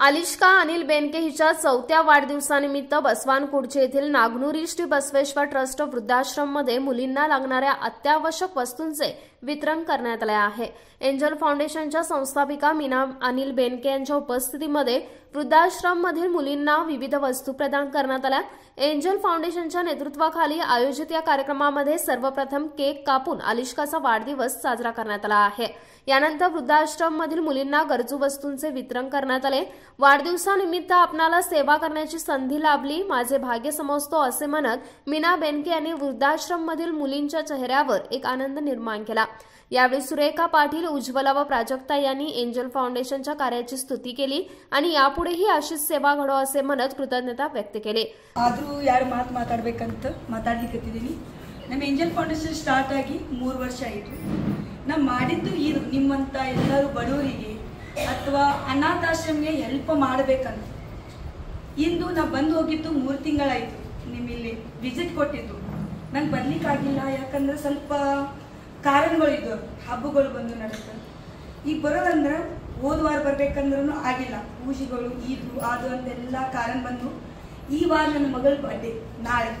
अलिष्का अनिल बेनके हिच्या चौथ्या वाढदिवसानिमित्त बसवानकुडचे येथील नागनुरी श्री बसवेश्वर ट्रस्ट वृद्धाश्रममध्ये मुलींना लागणाऱ्या अत्यावश्यक वस्तूंचे वितरण करण्यात आले आहे. एंजल फाउंडेशनच्या संस्थापिका मीना अनिल बेनके यांच्या उपस्थितीमध्ये वृद्धाश्रममधील मुलींना विविध वस्तू प्रदान करण्यात आल्या. एंजल फाउंडेशनच्या नेतृत्वाखाली आयोजित या कार्यक्रमामध्ये सर्वप्रथम केक कापून अलिष्काचा वाढदिवस साजरा करण्यात आला आहे. यानंतर वृद्धाश्रममधील मुलींना गरजू वस्तूंचे वितरण करण्यात आले. वाढदिवसानिमित्त आपणाला सेवा करण्याची संधी लाभली. माझे भाग्य समजतो असे म्हणत मीना बेनके यांनी वृद्धाश्रममधील मुलींच्या चेहऱ्यावर एक आनंद निर्माण केला. यावेळी सुरेखा पाटील उज्ज्वला व प्राजक्ता यांनी एंजल फाउंडेशनच्या कार्याची स्तुती केली आणि यापुढेही अशीच ಸೇವಾ घडो असे म्हणत कृतज्ञता व्यक्त केली ಆದರೂ ಎರಡು ಮಾತು ಮಾತಾಡ್ಬೇಕಂತ ಮಾತಾಡ್ಲಿಕ್ಕತ್ತಿದ್ದೀನಿ ನಮ್ಮ ಏಂಜಲ್ ಫೌಂಡೇಶನ್ ಸ್ಟಾರ್ಟ್ ಆಗಿ ಮೂರು ವರ್ಷ ಆಯಿತು ನಾವು ಮಾಡಿದ್ದು ಇದು ನಿಮ್ಮಂಥ ಎಲ್ಲರೂ ಬಡವರಿಗೆ ಅಥವಾ ಅನಾಥಾಶ್ರಮಕ್ಕೆ ಹೆಲ್ಪ್ ಮಾಡಬೇಕಂತ ಇಂದು ನಾವು ಬಂದು ಹೋಗಿದ್ದು ಮೂರು ತಿಂಗಳಾಯಿತು ನಿಮ್ಮಲ್ಲಿ ವಿಸಿಟ್ ಕೊಟ್ಟಿದ್ದು ನಂಗೆ ಬರ್ಲಿಕ್ಕಾಗಿಲ್ಲ ಯಾಕಂದ್ರೆ ಸ್ವಲ್ಪ ಕಾರಣಗಳು ಇದ್ದವು ಹಬ್ಬಗಳು ಬಂದು ನಡುತ್ತೆ ಈಗ ಬರೋದಂದ್ರೆ ಹೋದ ವಾರ ಬರ್ಬೇಕಂದ್ರೂ ಆಗಿಲ್ಲ. ಪೂಜೆಗಳು ಇದು ಅದು ಅಂತೆಲ್ಲ ಕಾರಣ ಬಂದು ಈ ವಾರ ನನ್ನ ಮಗಳ ಬರ್ಡೇ ನಾಳೆ.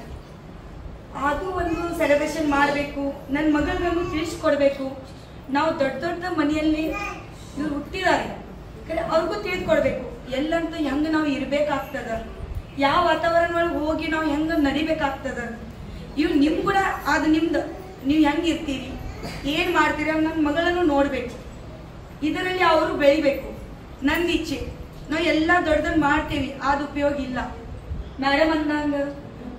ಅದು ಒಂದು ಸೆಲೆಬ್ರೇಷನ್ ಮಾಡಬೇಕು. ನನ್ನ ಮಗಳಿಗೂ ತಿಳಿಸ್ಕೊಡ್ಬೇಕು. ನಾವು ದೊಡ್ಡ ದೊಡ್ಡ ಮನೆಯಲ್ಲಿ ಇವ್ರು ಹುಟ್ಟಿದ್ದಾರೆ. ಅವ್ರಿಗೂ ತಿಳಿದುಕೊಡ್ಬೇಕು ಎಲ್ಲಂತೂ ಹೆಂಗೆ ನಾವು ಇರಬೇಕಾಗ್ತದ? ಯಾವ ವಾತಾವರಣ ಒಳಗೆ ಹೋಗಿ ನಾವು ಹೆಂಗೆ ನಡಿಬೇಕಾಗ್ತದ? ಇವ್ ನಿಮ್ ಕೂಡ, ಅದು ನಿಮ್ದು. ನೀವು ಹೆಂಗೆ ಇರ್ತೀರಿ? ಏನು ಮಾಡ್ತೀರಿ ನನ್ನ ಮಗಳನ್ನು ನೋಡಬೇಕು. ಇದರಲ್ಲಿ ಅವರು ಬೆಳಿಬೇಕು. ನನ್ನ ಇಚ್ಛೆ ನಾವು ಎಲ್ಲ ದೊಡ್ಡದನ್ನ ಮಾಡ್ತೀವಿ. ಅದು ಉಪಯೋಗ ಇಲ್ಲ. ಮೇಡಮ್ ಅಂದಂಗ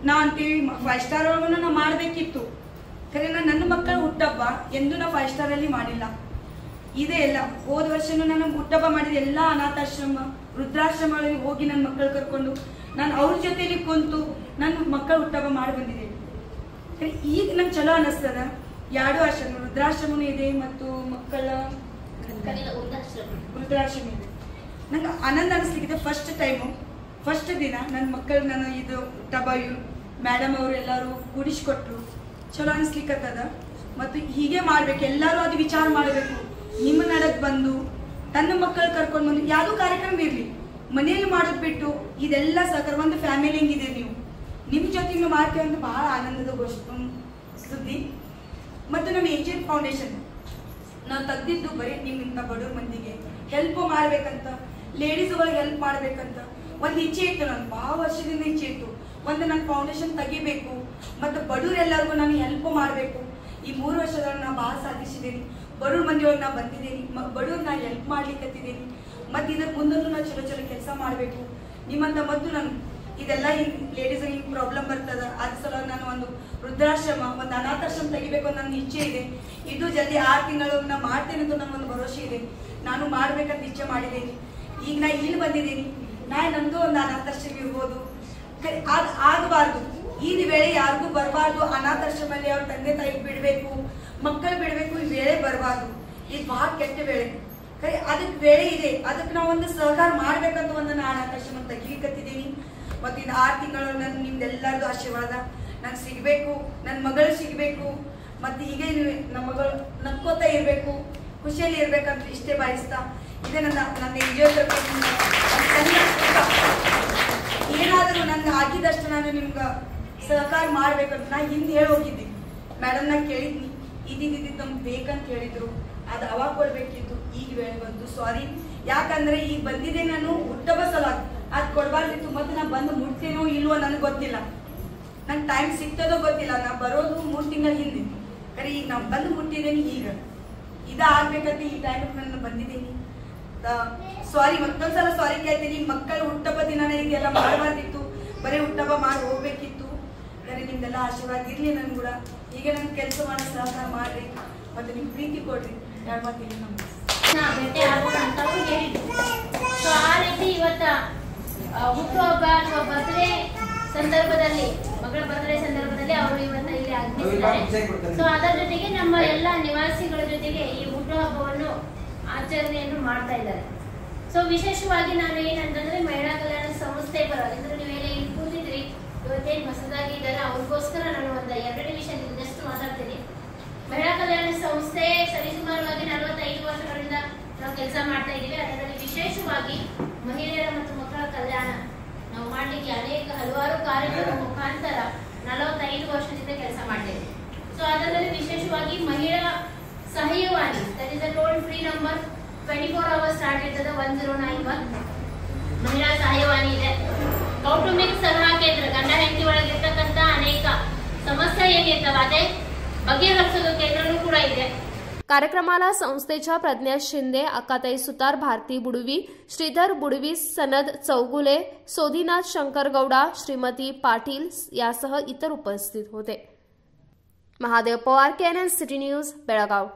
ನಾ ಅಂತೀವಿ ಫೈವ್ ಸ್ಟಾರ್ ಒಳಗೂ ನಾವು ಮಾಡಬೇಕಿತ್ತು. ಖರೆ, ನಾನು ನನ್ನ ಮಕ್ಕಳ ಹುಟ್ಟಬ್ಬ, ಎಂದು ನಾ ಫೈವ್ ಸ್ಟಾರಲ್ಲಿ ಮಾಡಿಲ್ಲ. ಇದೇ ಎಲ್ಲ. ಹೋದ ವರ್ಷನೂ ನಾನು ಹುಟ್ಟಬ್ಬ ಮಾಡಿದ ಎಲ್ಲ ಅನಾಥಾಶ್ರಮ, ವೃದ್ಧಾಶ್ರಮಗಳಿಗೆ ಹೋಗಿ ನನ್ನ ಮಕ್ಕಳು ಕರ್ಕೊಂಡು, ನಾನು ಅವ್ರ ಜೊತೆಲಿ ಕುಂತು ನನ್ನ ಮಕ್ಕಳ ಹುಟ್ಟಬ್ಬ ಮಾಡಿ ಬಂದಿದ್ದೇನೆ ಈಗ ನಂಗೆ ಚಲೋ ಅನಿಸ್ತದ. ಎರಡು ಆಶ್ರಮ, ವೃದ್ಧಾಶ್ರಮನೂ ಇದೆ ಮತ್ತು ಮಕ್ಕಳ ನಂಗೆ ಆನಂದ ಅನಿಸ್ಲಿಕ್ಕಿದೆ ಫಸ್ಟ್ ಟೈಮು ಫಸ್ಟ್ ದಿನ ನನ್ನ ಮಕ್ಕಳು ನಾನು ಇದು ಟಬಾಯು ಮೇಡಮ್ ಅವರು ಎಲ್ಲರೂ ಕೂಡಿಸ್ಕೊಟ್ರು. ಚಲೋ ಅನಿಸ್ಲಿಕ್ಕತ್ತದ. ಮತ್ತು ಹೀಗೆ ಮಾಡ್ಬೇಕು, ಎಲ್ಲರೂ ಅದು ವಿಚಾರ ಮಾಡಬೇಕು. ನಿಮ್ಮ ನಡಕ್ ಬಂದು, ತನ್ನ ಮಕ್ಕಳು ಕರ್ಕೊಂಡು ಬಂದು, ಯಾವುದೋ ಕಾರ್ಯಕ್ರಮ ಇರಲಿ. ಮನೆಯಲ್ಲಿ ಮಾಡೋದು ಬಿಟ್ಟು ಇದೆಲ್ಲ ಸಹಕಾರ, ಒಂದು ಫ್ಯಾಮಿಲಿ ಹೆಂಗಿದೆ ನೀವು. ನಿಮ್ಮ ಜೊತೆ ಮಾಡ್ತೀವಿ ಅಂತ ಬಹಳ ಆನಂದದ ಗೋಷ್ಠಿ ಸುದ್ದಿ. ಮತ್ತು ನಮ್ಮ ಏಜೆಂಟ್ ಫೌಂಡೇಶನ್ ನಾವು ತೆಗ್ದಿದ್ದು ಬರೀ ನಿಮ್ಮಿಂದ ಬಡವ್ರ ಮಂದಿಗೆ. ಹೆಲ್ಪ್ ಮಾಡ್ಬೇಕಂತ ಲೇಡೀಸ್ಗಳಿಗೆ ಹೆಲ್ಪ್ ಮಾಡ್ಬೇಕಂತ. ಒಂದು ಇಚ್ಛೆ ಇತ್ತು ನಾನು ಭಾಳ ವರ್ಷದಿಂದ ಇಚ್ಛೆ ಇತ್ತು. ಒಂದು ನನ್ನ ಫೌಂಡೇಶನ್ ತೆಗಿಬೇಕು, ಮತ್ತು ಬಡವರೆಲ್ಲರಿಗೂ ನಾನು ಹೆಲ್ಪ್ ಮಾಡಬೇಕು. ಈ ಮೂರು ವರ್ಷದೊಳಗೆ ನಾನು ಭಾಳ ಸಾಧಿಸಿದ್ದೀನಿ ಬಡವ್ರ ಮಂದಿಯೊಳಗೆ ನಾ ಬಂದಿದ್ದೀನಿ ಬಡವ್ರು ನಾನು ಹೆಲ್ಪ್ ಮಾಡ್ಲಿಕ್ಕತ್ತಿದ್ದೀನಿ ಮತ್ತು ಇದಕ್ಕೆ ಮುಂದೂ ನಾನು ಚಲೋ ಚಲೋ ಕೆಲಸ ಮಾಡಬೇಕು. ನಿಮ್ಮಂತ ಮತ್ತು ನಾನು ಇದೆಲ್ಲ ಹಿಂಗೆ ಲೇಡೀಸ್ ಹಿಂಗ್ ಪ್ರಾಬ್ಲಮ್ ಬರ್ತದ, ಅದ್ ಸಲುವಾಗಿ ನಾನು ಒಂದು ವೃದ್ಧಾಶ್ರಮ, ಒಂದು ಅನಾಥಾಶ್ರಮ ತೆಗಿಬೇಕು ಅಂತ ನನ್ನ ಇಚ್ಛೆ ಇದೆ. ಇದು ಜಲ್ದಿ ಆರು ತಿಂಗಳು ನಾ ಮಾಡ್ತೇನೆ ಅಂತ ನನಗೊಂದು ಭರವಸೆ ಇದೆ. ನಾನು ಮಾಡ್ಬೇಕಂತ ಇಚ್ಛೆ ಮಾಡಿದ್ದೀನಿ. ಈಗ ನಾ ಇಲ್ಲಿ ಬಂದಿದ್ದೀನಿ. ನಾ ನಮ್ದು ಒಂದು ಅನಾಥಾಶ್ರಮ ಇರ್ಬೋದು. ಆಗ್ ಆಗಬಾರ್ದು. ಈ ವೇಳೆ ಯಾರಿಗೂ ಬರಬಾರ್ದು. ಅನಾಥಾಶ್ರಮಲ್ಲಿ ಅವ್ರ ತಂದೆ ತಾಯಿ ಬಿಡಬೇಕು, ಮಕ್ಕಳು ಬಿಡಬೇಕು, ಈ ವೇಳೆ ಬರಬಾರ್ದು. ಇದು ಬಹಳ ಕೆಟ್ಟ ವೇಳೆ. ಅದಕ್ಕೆ ವೇಳೆ ಇದೆ. ಅದಕ್ಕೆ ನಾವು ಒಂದು ಸಹಕಾರ ಮಾಡ್ಬೇಕಂತ ಒಂದು ನಾನು ಅನಾಥಾಶ್ರಮ ತೆಗಿಲಿಕ್ಕತ್ತಿದ್ದೀನಿ ಮತ್ತು ಇದು ಆರು ತಿಂಗಳು ನನ್ನ ನಿಮ್ದೆಲ್ಲರದು ಆಶೀರ್ವಾದ. ನಂಗೆ ಸಿಗಬೇಕು ನನ್ನ ಮಗಳು ಸಿಗಬೇಕು, ಮತ್ತು ಹೀಗೆ ನಮ್ಮ ಮಗಳು ನಕ್ಕೋತಾ ಇರಬೇಕು, ಖುಷಿಯಲ್ಲಿ ಇರಬೇಕಂತ ಇಷ್ಟೇ ಬಯಸ್ತಾ, ಇದೇ ನನ್ನ ನನ್ನ ಏನಾದರೂ ನನ್ನ ಹಾಕಿದಷ್ಟು ನಾನು ನಿಮ್ಗೆ ಸಹಕಾರ ಮಾಡಬೇಕಂತ ನಾ ಹಿಂದೆ ಹೇಳಿ ಹೋಗಿದ್ದೆ. ಮೇಡಮ್ ನಾ ಕೇಳಿದ್ನಿ ಇದಿದ್ದು ನಮ್ಗೆ ಬೇಕಂತ ಹೇಳಿದ್ರು ಅದು ಅವಾಗ ಕೊಡ್ಬೇಕಿತ್ತು, ಈಗ ಹೇಳಿ ಬಂತು ಸಾರಿ ಯಾಕಂದ್ರೆ ಈಗ ಬಂದಿದೆ ನಾನು ಹುಟ್ಟಬ ಸಲ ಅದು ಕೊಡಬಾರ್ದಿತ್ತು ಮತ್ತೆ ನಾ ಬಂದು ಮುಟ್ತೀನೋ ಇಲ್ವೋ ನನಗೆ ಗೊತ್ತಿಲ್ಲ. ನಂಗೆ ಟೈಮ್ ಸಿಗ್ತದೋ ಗೊತ್ತಿಲ್ಲ ನಾ ಬರೋದು ಮೂರು ತಿಂಗಳ ಹಿಂದೆ. ಕರೆ, ಈಗ ನಾನು ಬಂದು ಮುಟ್ಟಿದ್ದೇನೆ ಈಗ. ಇದ ಆಗ್ಬೇಕಂತ ಈ ಟೈಮ್ ನಾನು ಬಂದಿದ್ದೀನಿ ಸಾರಿ ಮತ್ತೊಂದ್ಸಲ ಸಾರಿ ಕೇಳ್ತೀನಿ. ಮಕ್ಕಳು ಹುಟ್ಟಬ್ಬ ದಿನ ಇದೆಲ್ಲ ಮಾಡಬಾರ್ದಿತ್ತು. ಬರೀ ಹುಟ್ಟಬ್ಬ ಮಾಡಿ ಹೋಗ್ಬೇಕಿತ್ತು. ಕರೆ ನಿಮ್ದೆಲ್ಲ ಆಶೀರ್ವಾದ ಇರ್ಲಿ ನನ್ ಕೂಡ. ಈಗ ನನ್ ಕೆಲಸ ಮಾಡೋ, ಸಹಕಾರ ಮಾಡ್ರಿ. ಮತ್ತೆ ನಿಮ್ ಪ್ರೀತಿ ಕೊಡ್ರಿ. ಎರಡು ಮಾತಿಲ್ಲ ನಮ್ಗೆ ನಾ ಭೇಟಿ ಆಗೋಣ ಅಂತ ಅವ್ರು ಹೇಳಿದ್ರು ಸೊ ಆ ರೀತಿ ಇವತ್ತ ಆ, ಹುಟ್ಟುಹಬ್ಬ ಅಥವಾ ಬರ್ತ್ಡೇ ಸಂದರ್ಭದಲ್ಲಿ ಮಗಳ ಬರ್ತ್ಡೇ ಸಂದರ್ಭದಲ್ಲಿ ಅವರು ಇವತ್ತು ಇಲ್ಲಿ ಆಗಮಿಸಿದ್ದಾರೆ. ಸೊ ಅದರ ಜೊತೆಗೆ ನಮ್ಮ ಎಲ್ಲ ನಿವಾಸಿಗಳ ಜೊತೆಗೆ ಈ ಹುಟ್ಟುಹಬ್ಬವನ್ನು ಆಚರಣೆಯನ್ನು ಮಾಡ್ತಾ ಇದ್ದಾರೆ. ಸೊ ವಿಶೇಷವಾಗಿ ನಾನು ಏನಂತಂದ್ರೆ ಮಹಿಳಾ ಕಲ್ಯಾಣ ಸಂಸ್ಥೆ ಪರ ಅಂದ್ರೆ ನೀವೆಲ್ಲ ಇಲ್ಲಿ ಕೂತಿದ್ರಿ ಇವತ್ತೇನು ಹೊಸದಾಗಿ ಇದ್ದಾರೆ ಅವ್ರಿಗೋಸ್ಕರ ನಾನು ಒಂದು ಎರಡು ನಿಮಿಷ ಜಸ್ಟ್ ಮಾತಾಡ್ತೀನಿ. ಮಹಿಳಾ ಕಲ್ಯಾಣ ಸಂಸ್ಥೆ ಸರಿಸುಮಾರವಾಗಿ ನಲವತ್ತೈದು ವರ್ಷಗಳಿಂದ ನಾವು ಕೆಲಸ ಮಾಡ್ತಾ ಇದ್ದೀವಿ. ಅದರಲ್ಲಿ ವಿಶೇಷವಾಗಿ ಮಹಿಳೆಯರ ಮತ್ತು ಮಕ್ಕಳ ಕಲ್ಯಾಣ. ನಾವು ಮಾಡಲಿಕ್ಕೆ ಅನೇಕ ಹಲವಾರು ಕಾರ್ಯಕ್ರಮ ಮುಖಾಂತರ ನಲವತ್ತೈದು ವರ್ಷದಿಂದ ಕೆಲಸ ಮಾಡಿದ್ದೇವೆ ಸೊ ಅದರಲ್ಲಿ ವಿಶೇಷವಾಗಿ ಮಹಿಳಾ ಸಹಾಯವಾಣಿ that is toll free number twenty four hours start ಇರ್ತದೆ ಒನ್ ಜೀರೋ ನೈನ್ ಒನ್ ಮಹಿಳಾ ಸಹಾಯವಾಣಿ ಇದೆ. ಕೌಟುಂಬಿಕ ಸಲಹಾ ಕೇಂದ್ರ, ಗಂಡ ಹೆಂಡತಿ ಒಳಗಿರ್ತಕ್ಕಂಥ ಅನೇಕ ಸಮಸ್ಯೆ ಏನಿರ್ತಾವ, ಅದೇ ಬಗೆಹರಿಸೋದು ಕೇಂದ್ರನೂ ಕೂಡ ಇದೆ. कार्यक्रमाला संस्थेच्या प्रज्ञा शिंदे अक्काताई सुतार भारती बुडवी श्रीधर बुडवी सनद चौगुले सोधीनाथ शंकर गौडा श्रीमती पाटील यासह इतर उपस्थित होते. Mahadev Pawar KNN city news Belgaum.